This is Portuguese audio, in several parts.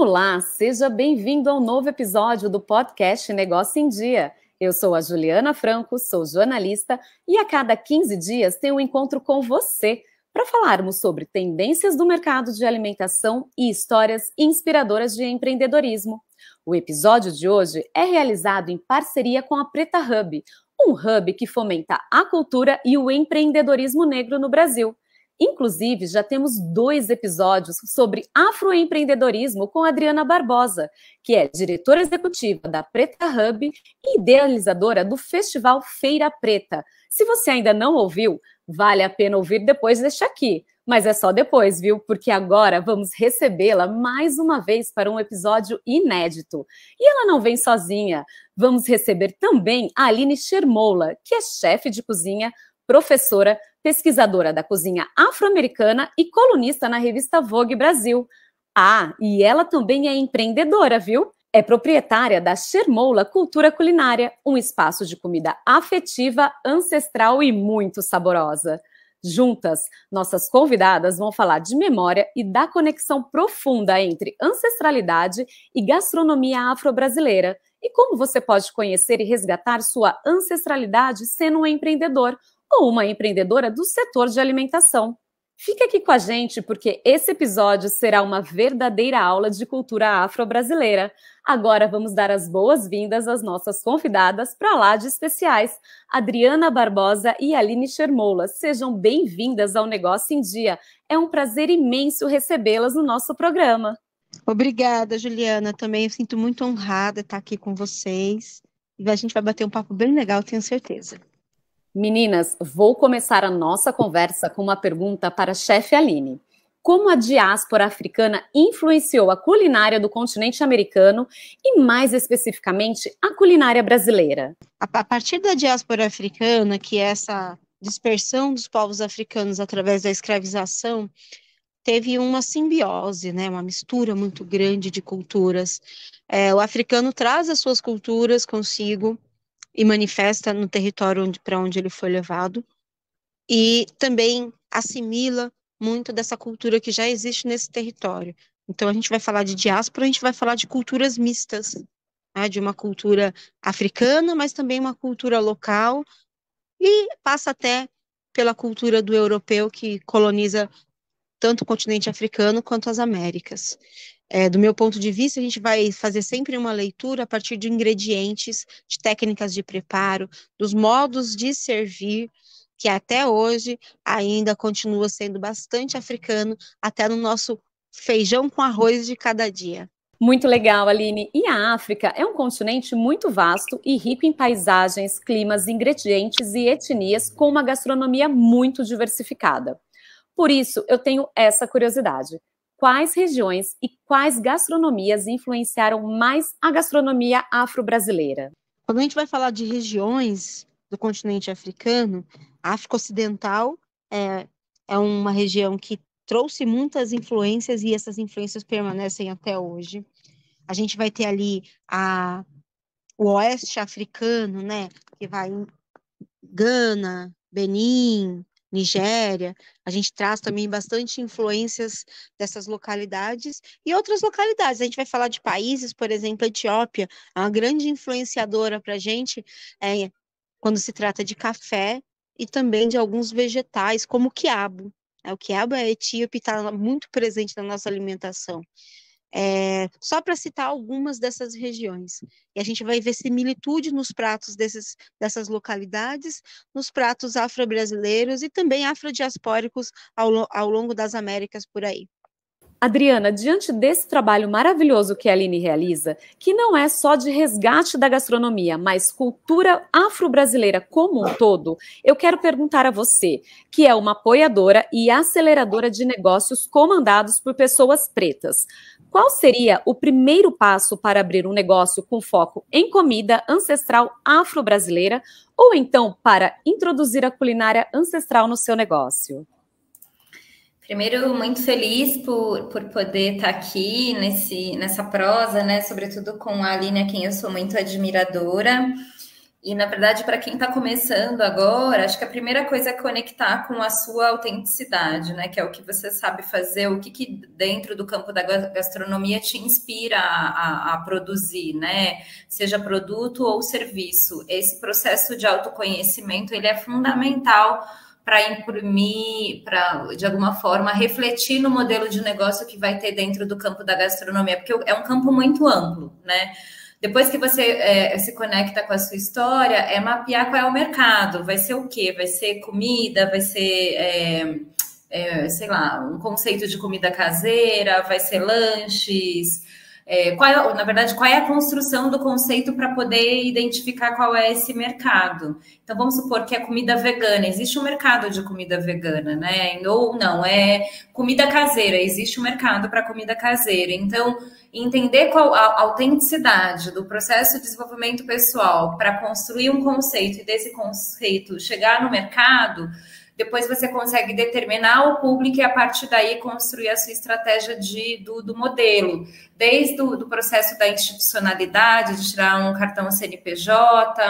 Olá, seja bem-vindo ao novo episódio do podcast Negócio em Dia. Eu sou a Juliana Franco, sou jornalista e a cada 15 dias tenho um encontro com você para falarmos sobre tendências do mercado de alimentação e histórias inspiradoras de empreendedorismo. O episódio de hoje é realizado em parceria com a Preta Hub, um hub que fomenta a cultura e o empreendedorismo negro no Brasil. Inclusive, já temos dois episódios sobre afroempreendedorismo com Adriana Barbosa, que é diretora executiva da Preta Hub e idealizadora do Festival Feira Preta. Se você ainda não ouviu, vale a pena ouvir depois deste aqui. Mas é só depois, viu? Porque agora vamos recebê-la mais uma vez para um episódio inédito. E ela não vem sozinha. Vamos receber também a Aline Shermola, que é chefe de cozinha, professora, pesquisadora da cozinha afro-americana e colunista na revista Vogue Brasil. Ah, e ela também é empreendedora, viu? É proprietária da Shermola Cultura Culinária, um espaço de comida afetiva, ancestral e muito saborosa. Juntas, nossas convidadas vão falar de memória e da conexão profunda entre ancestralidade e gastronomia afro-brasileira e como você pode conhecer e resgatar sua ancestralidade sendo um empreendedor ou uma empreendedora do setor de alimentação. Fique aqui com a gente porque esse episódio será uma verdadeira aula de cultura afro-brasileira. Agora vamos dar as boas-vindas às nossas convidadas para lá de especiais, Adriana Barbosa e Aline Shermola. Sejam bem-vindas ao Negócio em Dia. É um prazer imenso recebê-las no nosso programa. Obrigada, Juliana. Também sinto muito honrada estar aqui com vocês. E a gente vai bater um papo bem legal, tenho certeza. Meninas, vou começar a nossa conversa com uma pergunta para a chefe Aline. Como a diáspora africana influenciou a culinária do continente americano e, mais especificamente, a culinária brasileira? A partir da diáspora africana, que é essa dispersão dos povos africanos através da escravização, teve uma simbiose, né, uma mistura muito grande de culturas. É, o africano traz as suas culturas consigo, e manifesta no território para onde ele foi levado, e também assimila muito dessa cultura que já existe nesse território. Então, a gente vai falar de diáspora, a gente vai falar de culturas mistas, né, de uma cultura africana, mas também uma cultura local, e passa até pela cultura do europeu que coloniza tanto o continente africano quanto as Américas. É, do meu ponto de vista, a gente vai fazer sempre uma leitura a partir de ingredientes, de técnicas de preparo, dos modos de servir, que até hoje ainda continua sendo bastante africano, até no nosso feijão com arroz de cada dia. Muito legal, Aline. E a África é um continente muito vasto e rico em paisagens, climas, ingredientes e etnias, com uma gastronomia muito diversificada. Por isso, eu tenho essa curiosidade quais regiões e quais gastronomias influenciaram mais a gastronomia afro-brasileira? Quando a gente vai falar de regiões do continente africano, a África Ocidental é, é uma região que trouxe muitas influências e essas influências permanecem até hoje. A gente vai ter ali a, o oeste africano, né, que vai em Gana, Benin, Nigéria, a gente traz também bastante influências dessas localidades e outras localidades. A gente vai falar de países, por exemplo, a Etiópia, é uma grande influenciadora para a gente é, quando se trata de café e também de alguns vegetais, como o quiabo. É, o quiabo é etíope está muito presente na nossa alimentação. É, só para citar algumas dessas regiões. E a gente vai ver similitude nos pratos desses, dessas localidades, nos pratos afro-brasileiros e também afrodiaspóricos ao, ao longo das Américas por aí. Adriana, diante desse trabalho maravilhoso que a Aline realiza, que não é só de resgate da gastronomia, mas cultura afro-brasileira como um todo, eu quero perguntar a você, que é uma apoiadora e aceleradora de negócios comandados por pessoas pretas. Qual seria o primeiro passo para abrir um negócio com foco em comida ancestral afro-brasileira ou então para introduzir a culinária ancestral no seu negócio? Primeiro, muito feliz por, por poder estar aqui nesse, nessa prosa, né? Sobretudo com a Aline, a quem eu sou muito admiradora. E, na verdade, para quem está começando agora, acho que a primeira coisa é conectar com a sua autenticidade, né? Que é o que você sabe fazer, o que, que dentro do campo da gastronomia te inspira a, a, a produzir, né? Seja produto ou serviço. Esse processo de autoconhecimento, ele é fundamental para imprimir, para de alguma forma refletir no modelo de negócio que vai ter dentro do campo da gastronomia, porque é um campo muito amplo, né? Depois que você é, se conecta com a sua história, é mapear qual é o mercado. Vai ser o quê? Vai ser comida, vai ser, é, é, sei lá, um conceito de comida caseira, vai ser lanches. É, qual é, na verdade, qual é a construção do conceito para poder identificar qual é esse mercado? Então, vamos supor que é comida vegana, existe um mercado de comida vegana, né? Ou não, é comida caseira, existe um mercado para comida caseira. Então, entender qual a autenticidade do processo de desenvolvimento pessoal para construir um conceito e desse conceito chegar no mercado, depois você consegue determinar o público e a partir daí construir a sua estratégia de, do, do modelo, desde o do processo da institucionalidade, de tirar um cartão CNPJ,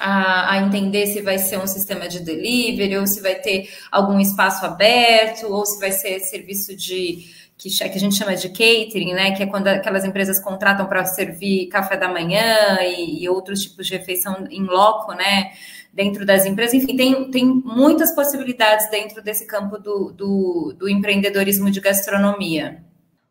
a, a, entender se vai ser um sistema de delivery, ou se vai ter algum espaço aberto, ou se vai ser serviço de que, a gente chama de catering, né? Que é quando aquelas empresas contratam para servir café da manhã e, e, outros tipos de refeição em loco, né? Dentro das empresas, enfim, tem, tem muitas possibilidades dentro desse campo do, do, do empreendedorismo de gastronomia.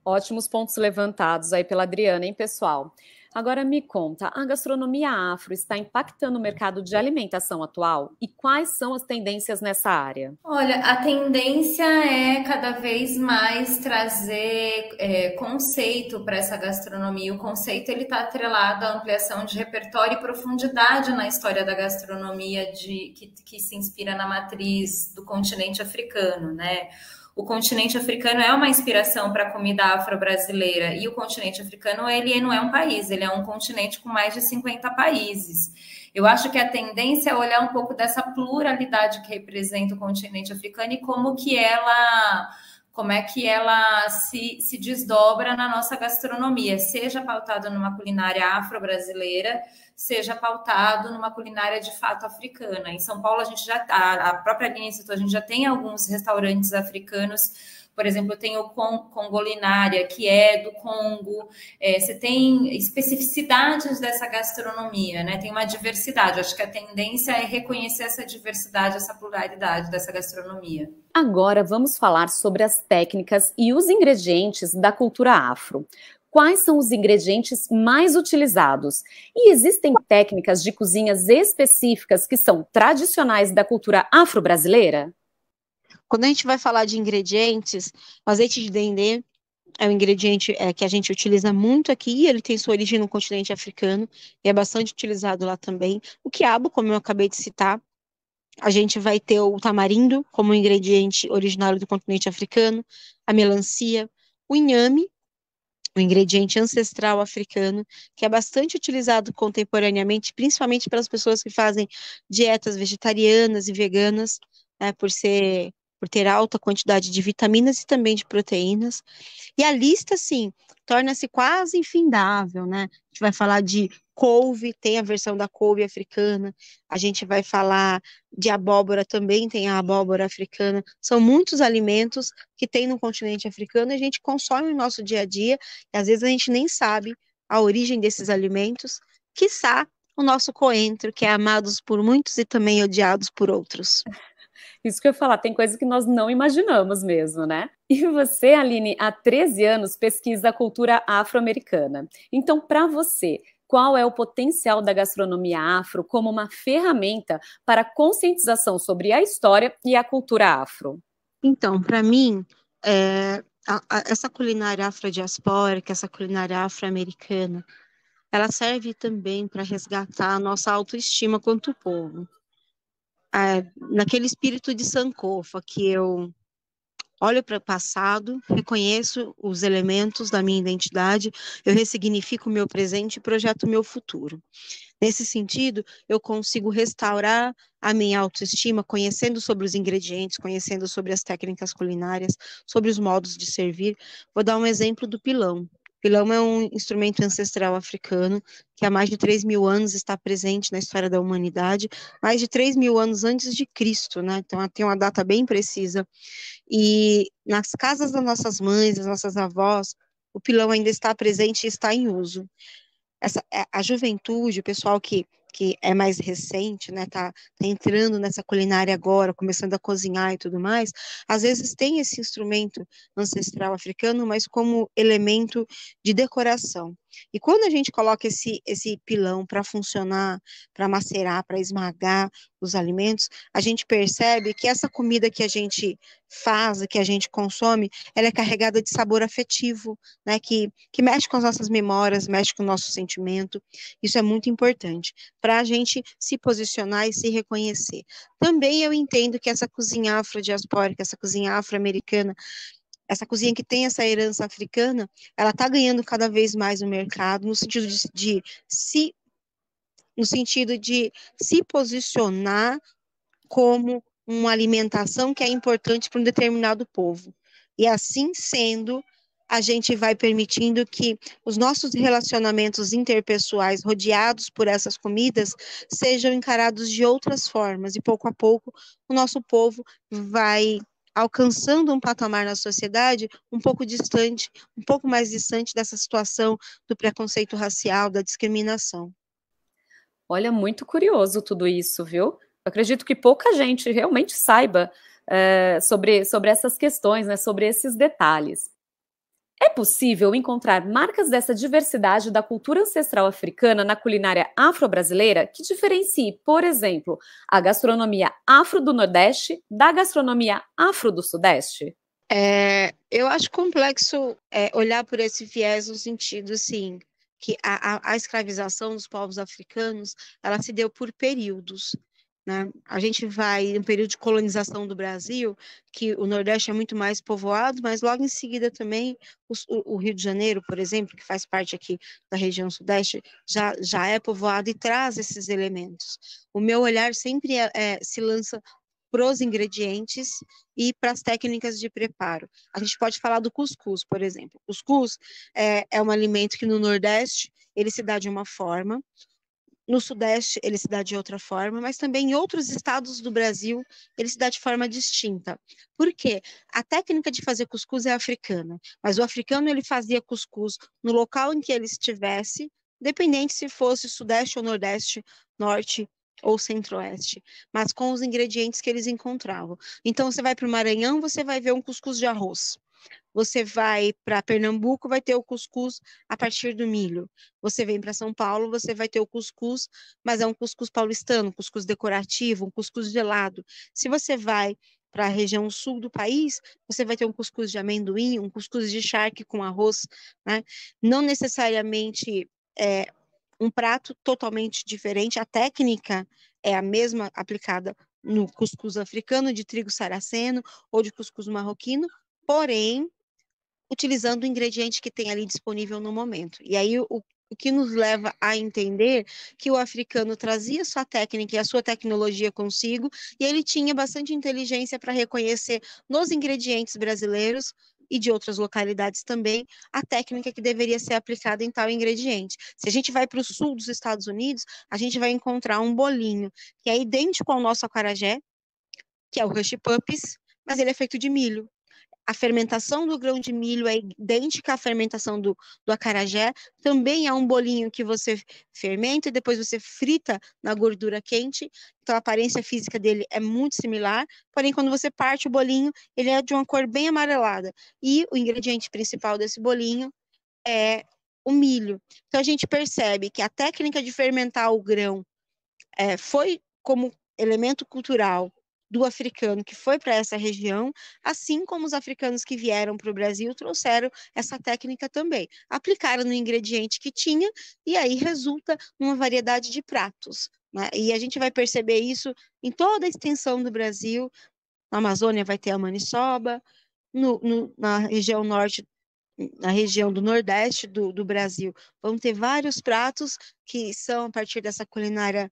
Ótimos pontos levantados aí pela Adriana, hein, pessoal? Agora me conta, a gastronomia afro está impactando o mercado de alimentação atual e quais são as tendências nessa área? Olha, a tendência é cada vez mais trazer é, conceito para essa gastronomia. O conceito ele está atrelado à ampliação de repertório e profundidade na história da gastronomia de, que, que se inspira na matriz do continente africano, né? O continente africano é uma inspiração para a comida afro-brasileira e o continente africano ele não é um país, ele é um continente com mais de 50 países. Eu acho que a tendência é olhar um pouco dessa pluralidade que representa o continente africano e como que ela como é que ela se, se desdobra na nossa gastronomia, seja pautada numa culinária afro-brasileira, seja pautado numa culinária de fato africana. Em São Paulo, a gente já a, a própria linha a gente já tem alguns restaurantes africanos por exemplo, tem o Congolinária, que é do Congo. É, você tem especificidades dessa gastronomia, né? Tem uma diversidade. Acho que a tendência é reconhecer essa diversidade, essa pluralidade dessa gastronomia. Agora vamos falar sobre as técnicas e os ingredientes da cultura afro quais são os ingredientes mais utilizados. E existem técnicas de cozinhas específicas que são tradicionais da cultura afro-brasileira? Quando a gente vai falar de ingredientes, o azeite de dendê é um ingrediente é, que a gente utiliza muito aqui, ele tem sua origem no continente africano e é bastante utilizado lá também. O quiabo, como eu acabei de citar, a gente vai ter o tamarindo como ingrediente originário do continente africano, a melancia, o inhame, o ingrediente ancestral africano, que é bastante utilizado contemporaneamente, principalmente pelas pessoas que fazem dietas vegetarianas e veganas, né, por ser por ter alta quantidade de vitaminas e também de proteínas. E a lista, sim, torna-se quase infindável, né? A gente vai falar de couve, tem a versão da couve africana, a gente vai falar de abóbora, também tem a abóbora africana. São muitos alimentos que tem no continente africano e a gente consome no nosso dia a dia, e às vezes a gente nem sabe a origem desses alimentos, quiçá o nosso coentro, que é amado por muitos e também odiados por outros. Isso que eu ia falar, tem coisas que nós não imaginamos mesmo, né? E você, Aline, há 13 anos pesquisa a cultura afro-americana. Então, para você, qual é o potencial da gastronomia afro como uma ferramenta para conscientização sobre a história e a cultura afro? Então, para mim, é, a, a, essa culinária afrodiaspórica, essa culinária afro-americana, ela serve também para resgatar a nossa autoestima quanto povo naquele espírito de Sankofa, que eu olho para o passado, reconheço os elementos da minha identidade, eu ressignifico o meu presente e projeto o meu futuro. Nesse sentido, eu consigo restaurar a minha autoestima conhecendo sobre os ingredientes, conhecendo sobre as técnicas culinárias, sobre os modos de servir. Vou dar um exemplo do pilão. Pilão é um instrumento ancestral africano que há mais de 3 mil anos está presente na história da humanidade, mais de 3 mil anos antes de Cristo, né? Então tem uma data bem precisa. E nas casas das nossas mães, das nossas avós, o pilão ainda está presente e está em uso. Essa, é, a juventude, o pessoal que que é mais recente, né, tá, tá, entrando nessa culinária agora, começando a cozinhar e tudo mais, às vezes tem esse instrumento ancestral africano, mas como elemento de decoração. E quando a gente coloca esse, esse pilão para funcionar, para macerar, para esmagar os alimentos, a gente percebe que essa comida que a gente faz, que a gente consome, ela é carregada de sabor afetivo, né, que, que mexe com as nossas memórias, mexe com o nosso sentimento. Isso é muito importante para a gente se posicionar e se reconhecer. Também eu entendo que essa cozinha afrodiaspórica, essa cozinha afro-americana, essa cozinha que tem essa herança africana, ela está ganhando cada vez mais no mercado, no sentido de, de se no sentido de se posicionar como uma alimentação que é importante para um determinado povo. E assim sendo, a gente vai permitindo que os nossos relacionamentos interpessoais rodeados por essas comidas sejam encarados de outras formas e pouco a pouco o nosso povo vai alcançando um patamar na sociedade um pouco distante, um pouco mais distante dessa situação do preconceito racial, da discriminação. Olha, muito curioso tudo isso, viu? Eu acredito que pouca gente realmente saiba é, sobre, sobre essas questões, né, sobre esses detalhes. É possível encontrar marcas dessa diversidade da cultura ancestral africana na culinária afro-brasileira que diferencie, por exemplo, a gastronomia afro do Nordeste da gastronomia afro do Sudeste? É, eu acho complexo é, olhar por esse viés no sentido, assim, que a, a, a escravização dos povos africanos, ela se deu por períodos. Né? A gente vai um período de colonização do Brasil, que o Nordeste é muito mais povoado, mas logo em seguida também o, o, Rio de Janeiro, por exemplo, que faz parte aqui da região Sudeste, já, já é povoado e traz esses elementos. O meu olhar sempre é, é, se lança para os ingredientes e para as técnicas de preparo. A gente pode falar do cuscuz, por exemplo. O cuscuz é, é um alimento que no Nordeste ele se dá de uma forma, no Sudeste ele se dá de outra forma, mas também em outros estados do Brasil ele se dá de forma distinta. Por quê? A técnica de fazer cuscuz é africana, mas o africano ele fazia cuscuz no local em que ele estivesse, dependente se fosse Sudeste ou Nordeste, Norte ou Centro-Oeste, mas com os ingredientes que eles encontravam. Então você vai para o Maranhão, você vai ver um cuscuz de arroz. Você vai para Pernambuco, vai ter o cuscuz a partir do milho. Você vem para São Paulo, você vai ter o cuscuz, mas é um cuscuz paulistano, um cuscuz decorativo, um cuscuz gelado. Se você vai para a região sul do país, você vai ter um cuscuz de amendoim, um cuscuz de charque com arroz, né? Não necessariamente é, um prato totalmente diferente, a técnica é a mesma aplicada no cuscuz africano de trigo saraceno ou de cuscuz marroquino, porém utilizando o ingrediente que tem ali disponível no momento. E aí o, o que nos leva a entender que o africano trazia sua técnica e a sua tecnologia consigo, e ele tinha bastante inteligência para reconhecer nos ingredientes brasileiros e de outras localidades também, a técnica que deveria ser aplicada em tal ingrediente. Se a gente vai para o sul dos Estados Unidos, a gente vai encontrar um bolinho que é idêntico ao nosso acarajé, que é o Rush Puppies, mas ele é feito de milho a fermentação do grão de milho é idêntica à fermentação do, do acarajé, também é um bolinho que você fermenta e depois você frita na gordura quente, então a aparência física dele é muito similar, porém quando você parte o bolinho, ele é de uma cor bem amarelada, e o ingrediente principal desse bolinho é o milho. Então a gente percebe que a técnica de fermentar o grão é, foi como elemento cultural do africano que foi para essa região, assim como os africanos que vieram para o Brasil trouxeram essa técnica também. Aplicaram no ingrediente que tinha e aí resulta numa variedade de pratos. Né? E a gente vai perceber isso em toda a extensão do Brasil. Na Amazônia vai ter a maniçoba, no, no, na região norte na região do Nordeste do, do Brasil, vão ter vários pratos que são a partir dessa culinária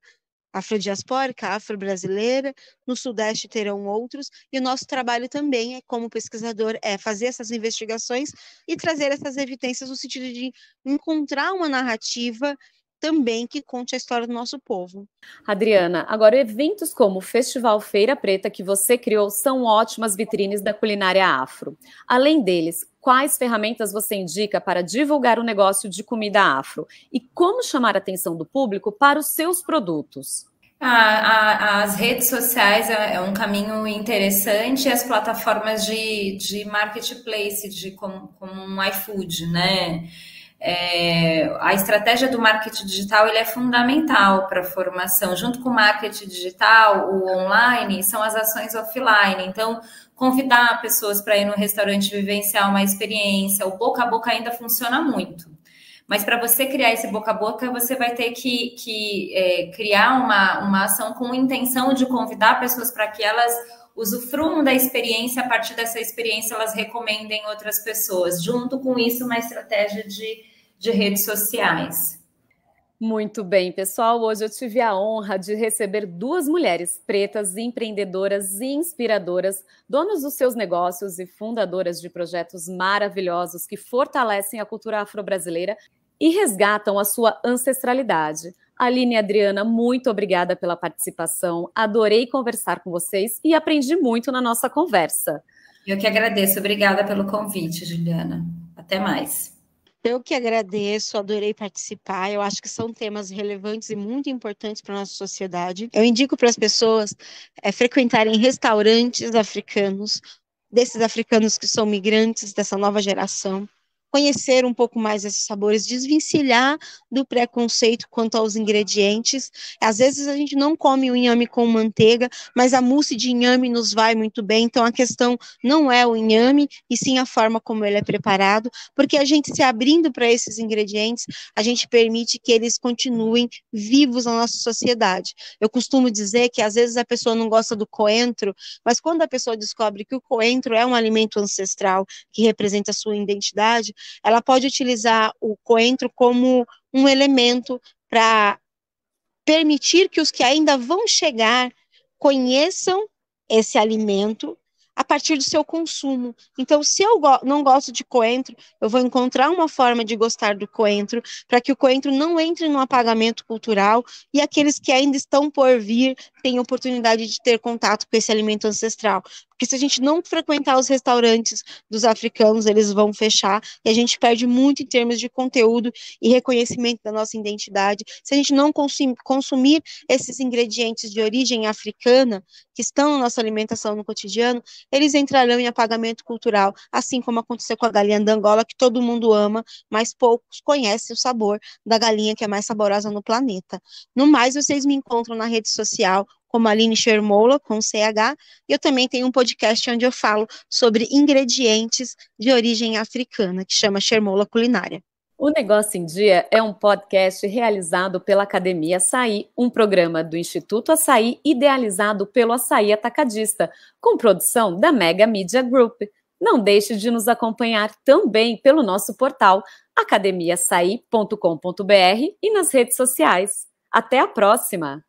afrodiaspórica, afro-brasileira, no Sudeste terão outros, e o nosso trabalho também, é, como pesquisador, é fazer essas investigações e trazer essas evidências no sentido de encontrar uma narrativa também que conte a história do nosso povo. Adriana, agora eventos como o Festival Feira Preta que você criou são ótimas vitrines da culinária afro. Além deles, quais ferramentas você indica para divulgar o negócio de comida afro e como chamar a atenção do público para os seus produtos? as redes sociais é, é, um caminho interessante, as plataformas de, de marketplace, de como, como um iFood, né? É, a estratégia do marketing digital ele é fundamental para a formação. Junto com o marketing digital, o online, são as ações offline. Então, convidar pessoas para ir no restaurante vivenciar uma experiência, o boca a boca ainda funciona muito. Mas para você criar esse boca a boca, você vai ter que, que é, criar uma, uma ação com intenção de convidar pessoas para que elas usufruam da experiência, a partir dessa experiência elas recomendem outras pessoas. Junto com isso, uma estratégia de de redes sociais. Muito bem, pessoal. Hoje eu tive a honra de receber duas mulheres pretas, empreendedoras e inspiradoras, donas dos seus negócios e fundadoras de projetos maravilhosos que fortalecem a cultura afro-brasileira e resgatam a sua ancestralidade. Aline e Adriana, muito obrigada pela participação. Adorei conversar com vocês e aprendi muito na nossa conversa. Eu que agradeço. Obrigada pelo convite, Juliana. Até mais. Eu que agradeço, adorei participar. Eu acho que são temas relevantes e muito importantes para a nossa sociedade. Eu indico para as pessoas é, frequentarem restaurantes africanos, desses africanos que são migrantes dessa nova geração, conhecer um pouco mais esses sabores, desvencilhar do preconceito quanto aos ingredientes. Às vezes a gente não come o inhame com manteiga, mas a mousse de inhame nos vai muito bem. Então a questão não é o inhame, e sim a forma como ele é preparado, porque a gente se abrindo para esses ingredientes, a gente permite que eles continuem vivos na nossa sociedade. Eu costumo dizer que às vezes a pessoa não gosta do coentro, mas quando a pessoa descobre que o coentro é um alimento ancestral que representa a sua identidade, ela pode utilizar o coentro como um elemento para permitir que os que ainda vão chegar conheçam esse alimento a partir do seu consumo. Então, se eu go não gosto de coentro, eu vou encontrar uma forma de gostar do coentro para que o coentro não entre no apagamento cultural e aqueles que ainda estão por vir tenham oportunidade de ter contato com esse alimento ancestral. Porque se a gente não frequentar os restaurantes dos africanos, eles vão fechar e a gente perde muito em termos de conteúdo e reconhecimento da nossa identidade. Se a gente não consumir, esses ingredientes de origem africana que estão na nossa alimentação no cotidiano, eles entrarão em apagamento cultural, assim como aconteceu com a galinha da Angola, que todo mundo ama, mas poucos conhecem o sabor da galinha que é mais saborosa no planeta. No mais, vocês me encontram na rede social como Aline Shermola, com CH, e eu também tenho um podcast onde eu falo sobre ingredientes de origem africana, que chama Shermola Culinária. O Negócio em Dia é um podcast realizado pela Academia Açaí, um programa do Instituto Açaí idealizado pelo Açaí Atacadista, com produção da Mega Media Group. Não deixe de nos acompanhar também pelo nosso portal academiaçaí.com.br e nas redes sociais. Até a próxima!